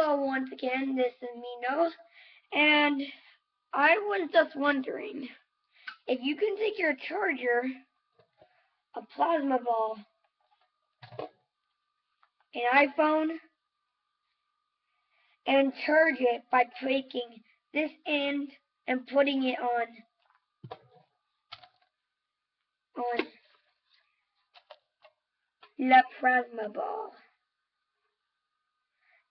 hello once again, this is me Nose, and I was just wondering if you can take your charger, a plasma ball, an iPhone, and charge it by taking this end and putting it on on the plasma ball.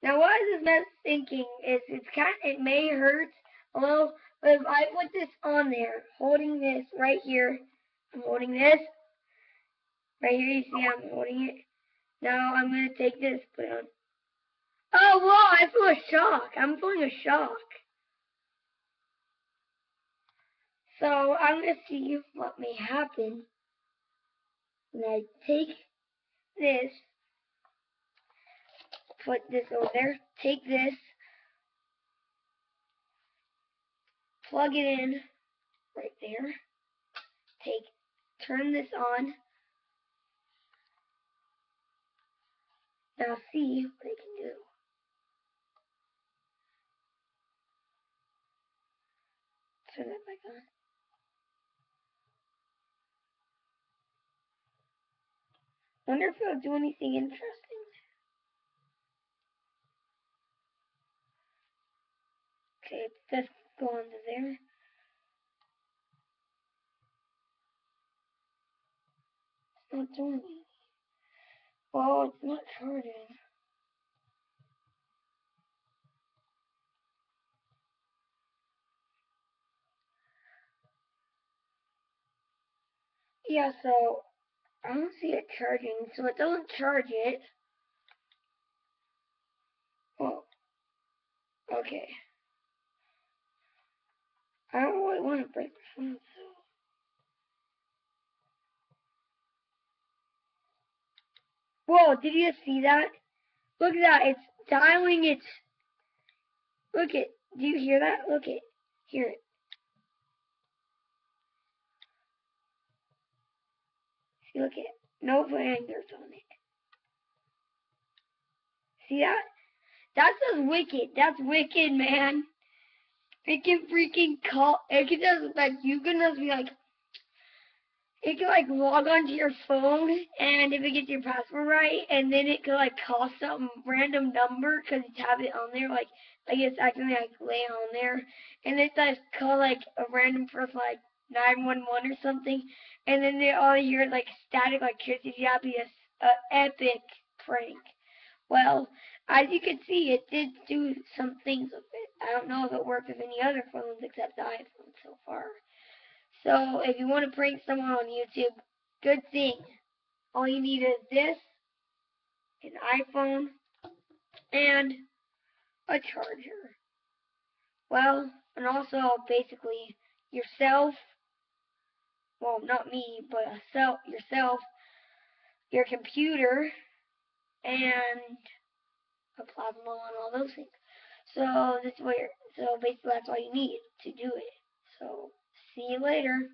Now, what is this mess thinking is it's kind it may hurt a little, but if I put this on there, holding this right here, I'm holding this right here. You see, I'm holding it. Now I'm gonna take this, put it on. Oh, whoa! I feel a shock. I'm feeling a shock. So I'm gonna see what may happen when I take this put this over there. Take this, plug it in right there. Take, turn this on. Now see what it can do. Turn that back on. Wonder if it'll do anything interesting. Okay, let's go on to there. It's not doing anything. Well, it's not charging. Yeah, so I don't see it charging, so it doesn't charge it. Well, okay. I don't really want to break phone. Whoa, did you see that? Look at that, it's dialing its, look it, do you hear that? Look it, hear it. See, look it, no fingers on it. See that? That's just wicked, that's wicked, man. It can freaking call. It can just like you can just be like. It can like log onto your phone, and if it gets your password right, and then it could like call some random number because you have it on there, like like it's actually like lay on there, and it like call like a random person like 911 or something, and then they all hear like static electricity. That'd be a, a epic prank. Well, as you can see, it did do some things with it. I don't know if it worked with any other phones except the iPhone so far. So if you want to prank someone on YouTube, good thing. All you need is this, an iPhone, and a charger. Well, and also basically yourself, well, not me, but yourself, yourself, your computer, and a plasma and all those things. So this way, so basically that's all you need to do it. So see you later.